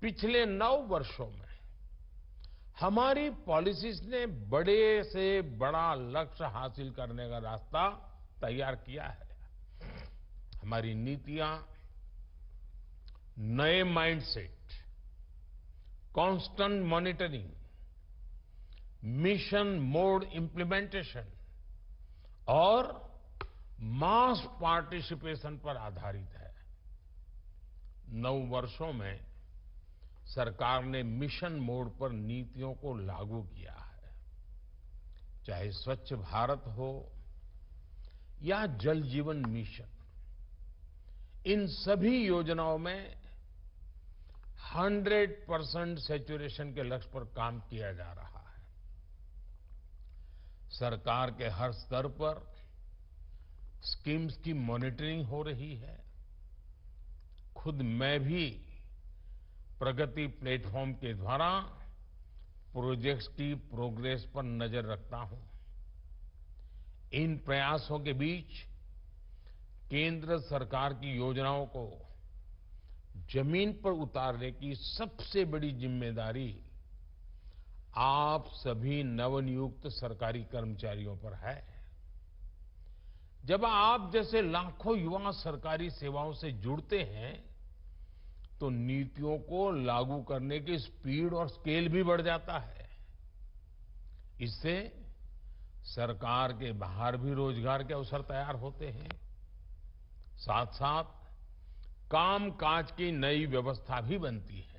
पिछले नौ वर्षों में हमारी पॉलिसीज़ ने बड़े से बड़ा लक्ष्य हासिल करने का रास्ता तैयार किया है। हमारी नीतियाँ, नए mindset constant monitoring mission mode implementation और मास पार्टिसिपेशन पर आधारित है। नौ वर्षों में सरकार ने मिशन मोड पर नीतियों को लागू किया है। चाहे स्वच्छ भारत हो या जल जीवन मिशन, इन सभी योजनाओं में 100 परसेंट सेचुरेशन के लक्ष्य पर काम किया जा रहा है। सरकार के हर स्तर पर स्कीम्स की मॉनिटरिंग हो रही है। खुद मैं भी प्रगति प्लेटफॉर्म के द्वारा प्रोजेक्ट्स की प्रोग्रेस पर नज़र रखता हूँ। इन प्रयासों के बीच केंद्र सरकार की योजनाओं को ज़मीन पर उतारने की सबसे बड़ी ज़िम्मेदारी आप सभी नवनियुक्त सरकारी कर्मचारियों पर है। जब आप जैसे लाखों युवा सरकारी सेवाओं से जुड़ते हैं तो नीतियों को लागू करने की स्पीड और स्केल भी बढ़ जाता है। इससे सरकार के बाहर भी रोज़गार के अवसर तैयार होते हैं। साथ साथ काम काज की नई व्यवस्था भी बनती है।